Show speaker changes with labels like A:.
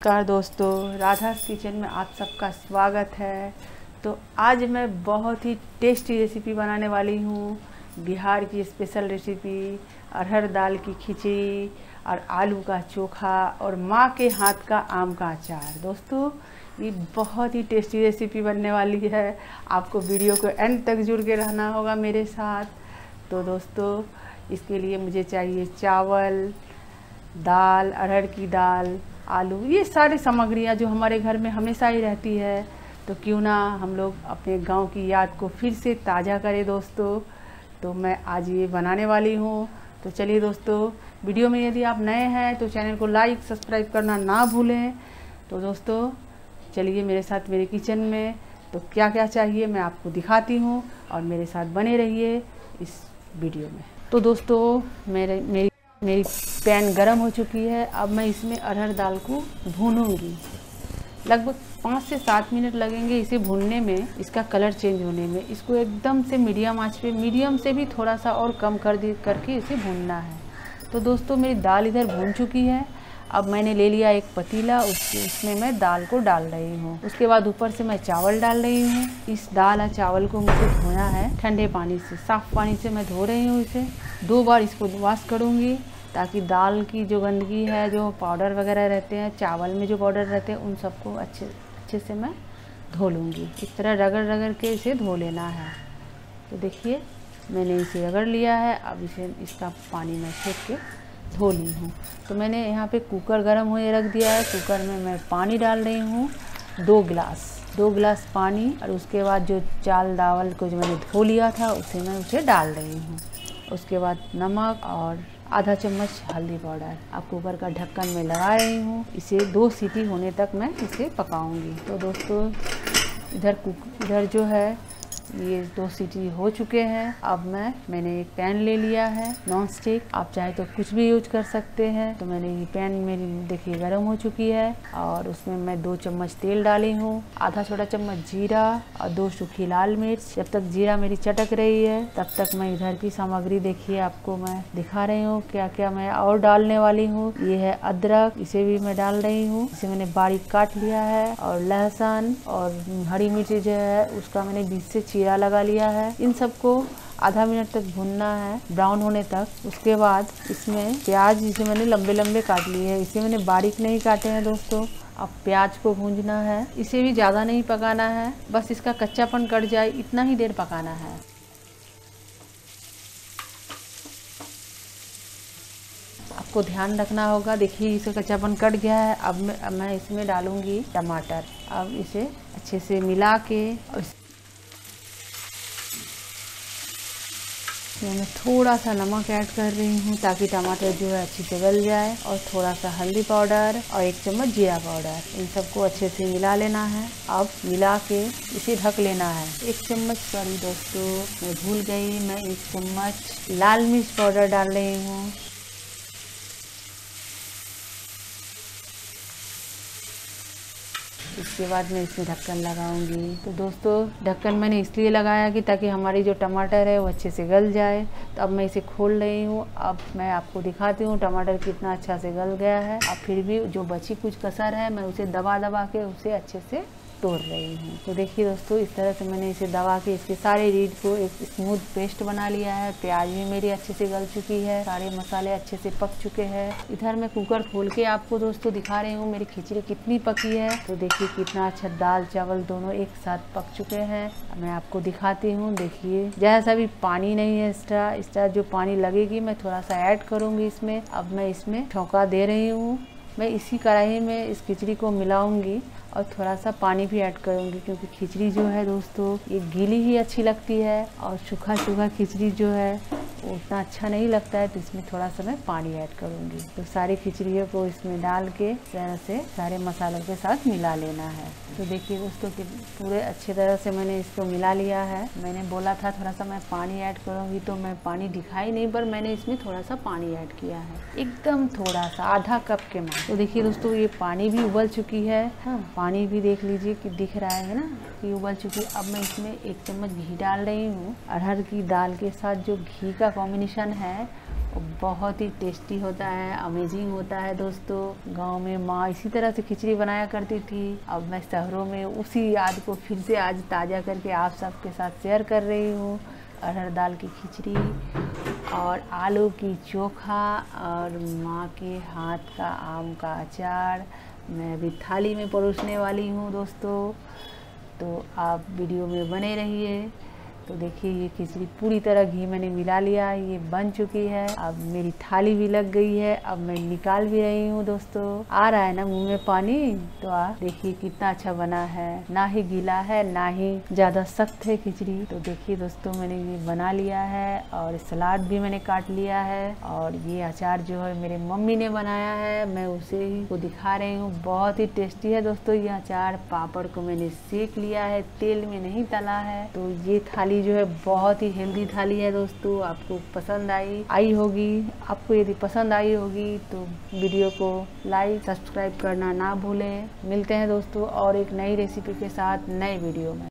A: नमस्कार दोस्तों, राधास किचन में आप सबका स्वागत है। तो आज मैं बहुत ही टेस्टी रेसिपी बनाने वाली हूँ। बिहार की स्पेशल रेसिपी, अरहर दाल की खिचड़ी और आलू का चोखा और माँ के हाथ का आम का अचार। दोस्तों, ये बहुत ही टेस्टी रेसिपी बनने वाली है। आपको वीडियो को एंड तक जुड़ के रहना होगा मेरे साथ। तो दोस्तों, इसके लिए मुझे चाहिए चावल, दाल, अरहर की दाल आलू, ये सारी सामग्रियाँ जो हमारे घर में हमेशा ही रहती है तो क्यों ना हम लोग अपने गाँव की याद को फिर से ताज़ा करें दोस्तों। तो मैं आज ये बनाने वाली हूँ। तो चलिए दोस्तों, वीडियो में यदि आप नए हैं तो चैनल को लाइक, सब्सक्राइब करना ना भूलें। तो दोस्तों, चलिए मेरे साथ मेरे किचन में तो क्या क्या चाहिए मैं आपको दिखाती हूँ, और मेरे साथ बने रहिए इस वीडियो में। तो दोस्तों, मेरे, मेरी मेरी पैन गरम हो चुकी है, अब मैं इसमें अरहर दाल को भूनूँगी। लगभग पाँच से सात मिनट लगेंगे इसे भूनने में, इसका कलर चेंज होने में। इसको एकदम से मीडियम आँच पे, मीडियम से भी थोड़ा सा और कम कर दी, करके इसे भूनना है। तो दोस्तों, मेरी दाल इधर भून चुकी है। अब मैंने ले लिया एक पतीला उस उसमें मैं दाल को डाल रही हूँ। उसके बाद ऊपर से मैं चावल डाल रही हूँ। इस दाल और चावल को मुझे धोना है। ठंडे पानी से, साफ़ पानी से मैं धो रही हूँ इसे। दो बार इसको वॉश करूँगी। ताकि दाल की जो गंदगी है, जो पाउडर वगैरह रहते हैं, चावल में जो पाउडर रहते हैं, उन सबको अच्छे अच्छे से मैं धो लूँगी। इस तरह रगड़ रगड़ के इसे धो लेना है। तो देखिए, मैंने इसे रगड़ लिया है, अब इसे इसका पानी मैं फेंक के धो ली हूँ। तो मैंने यहाँ पे कुकर गर्म होने रख दिया है। कुकर में मैं पानी डाल रही हूँ, दो गिलास दो गिलास पानी, और उसके बाद जो चाल दावल को जो मैंने धो लिया था, उसे मैं उसे डाल रही हूँ। उसके बाद नमक और आधा चम्मच हल्दी पाउडर। अब कुकर का ढक्कन में लगा रही हूँ। इसे दो सीटी होने तक मैं इसे पकाऊँगी। तो दोस्तों, इधर कुक, इधर जो है ये दो सीटी हो चुके हैं। अब मैं, मैंने एक पैन ले लिया है नॉन स्टिक आप चाहे तो कुछ भी यूज़ कर सकते हैं। तो मैंने ये पैन मेरी, देखिए, गर्म हो चुकी है और उसमें मैं दो चम्मच तेल डाली हूँ। आधा छोटा चम्मच जीरा और दो सूखी लाल मिर्च। जब तक जीरा मेरी चटक रही है, तब तक मैं इधर की सामग्री देखिए, आपको मैं दिखा रही हूँ क्या क्या मैं और डालने वाली हूँ। ये है अदरक, इसे भी मैं डाल रही हूँ। इसे मैंने बारीक काट लिया है और लहसुन और हरी मिर्ची जो है, उसका मैंने बीच से चीरा लगा लिया है। इन सबको आधा मिनट तक भूनना है। ब्राउन होने तक। उसके बाद इसमें प्याज जिसे मैंने लंबे लंबे काट लिए है। इसे मैंने बारीक नहीं काटे हैं दोस्तों। अब प्याज को भूंजना है। इसे भी ज़्यादा नहीं पकाना है। बस इसका कच्चापन कट जाए। इतना ही देर पकाना है। आपको ध्यान रखना होगा। देखिए इसे कच्चापन कट गया है। अब मैं अब मैं इसमें डालूँगी टमाटर। अब इसे अच्छे से मिला के इसमें मैं थोड़ा सा नमक ऐड कर रही हूँ ताकि टमाटर जो है अच्छे से गल जाए और थोड़ा सा हल्दी पाउडर और एक चम्मच जीरा पाउडर। इन सबको अच्छे से मिला लेना है। अब मिला के इसे ढक लेना है। एक चम्मच, सॉरी दोस्तों, मैं भूल गई। मैं एक चम्मच लाल मिर्च पाउडर डाल रही हूँ। इसके बाद मैं इसमें ढक्कन लगाऊँगी। तो दोस्तों, ढक्कन मैंने इसलिए लगाया कि ताकि हमारी जो टमाटर है वो अच्छे से गल जाए। तो अब मैं इसे खोल रही हूँ। अब मैं आपको दिखाती हूँ टमाटर कितना अच्छा से गल गया है। अब फिर भी जो बची कुछ कसर है, मैं उसे दबा दबा के उसे अच्छे से तोड़ रही हूँ। तो देखिए दोस्तों, इस तरह से मैंने इसे दबा के इसके सारे रीड को एक स्मूथ पेस्ट बना लिया है। प्याज भी मेरी अच्छे से गल चुकी है, सारे मसाले अच्छे से पक चुके हैं। इधर मैं कुकर खोल के आपको दोस्तों दिखा रही हूँ, मेरी खिचड़ी कितनी पकी है। तो देखिए कितना अच्छा दाल चावल दोनों एक साथ पक चुके हैं। मैं आपको दिखाती हूँ, देखिए। जैसा भी पानी नहीं है एक्स्ट्रा एक्स्ट्रा जो पानी लगेगी, मैं थोड़ा सा ऐड करूँगी इसमें। अब मैं इसमें ठोका दे रही हूँ। मैं इसी कढ़ाई में इस खिचड़ी को मिलाऊँगी और थोड़ा सा पानी भी ऐड करूँगी क्योंकि खिचड़ी जो है दोस्तों, ये गीली ही अच्छी लगती है और सूखा सूखा खिचड़ी जो है उतना अच्छा नहीं लगता है तो इसमें थोड़ा सा मैं पानी ऐड करूँगी। तो सारी खिचड़ियों को इसमें डाल के तरह से सारे मसालों के साथ मिला लेना है। तो देखिए दोस्तों कि पूरे अच्छे तरह से मैंने इसको मिला लिया है। मैंने बोला था थोड़ा सा मैं पानी ऐड करूँगी तो मैं पानी दिखाई नहीं पर मैंने इसमें थोड़ा सा पानी ऐड किया है। एकदम थोड़ा सा आधा कप के मान तो देखिए दोस्तों ये पानी भी उबल चुकी है। हाँ। पानी भी देख लीजिए कि दिख रहा है ना कि उबल चुकी है। अब मैं इसमें एक चम्मच घी डाल रही हूँ। अरहर की दाल के साथ जो घी का कॉम्बिनेशन है बहुत ही टेस्टी होता है अमेजिंग होता है दोस्तों। गाँव में माँ इसी तरह से खिचड़ी बनाया करती थी। अब मैं शहरों में उसी याद को फिर से आज ताज़ा करके आप सबके साथ शेयर कर रही हूँ। अरहर दाल की खिचड़ी और आलू की चोखा और माँ के हाथ का आम का अचार। मैं अभी थाली में परोसने वाली हूँ दोस्तों। तो आप वीडियो में बने रहिए। तो देखिए, ये खिचड़ी पूरी तरह घी मैंने मिला लिया, ये बन चुकी है। अब मेरी थाली भी लग गई है। अब मैं निकाल भी रही हूँ दोस्तों। आ रहा है ना मुँह में पानी? तो आ, देखिए कितना अच्छा बना है। ना ही गीला है, ना ही ज़्यादा सख्त है खिचड़ी। तो देखिए दोस्तों, मैंने ये बना लिया है और सलाद भी मैंने काट लिया है और ये अचार जो है मेरे मम्मी ने बनाया है। मैं उसे ही को दिखा रही हूँ। बहुत ही टेस्टी है दोस्तों, ये अचार। पापड़ को मैंने सेक लिया है, तेल में नहीं तला है। तो ये थाली थाली जो है बहुत ही हेल्दी थाली है दोस्तों, आपको पसंद आई आई होगी। आपको यदि पसंद आई होगी तो वीडियो को लाइक सब्सक्राइब करना ना भूलें। मिलते हैं दोस्तों और एक नई रेसिपी के साथ नए वीडियो में।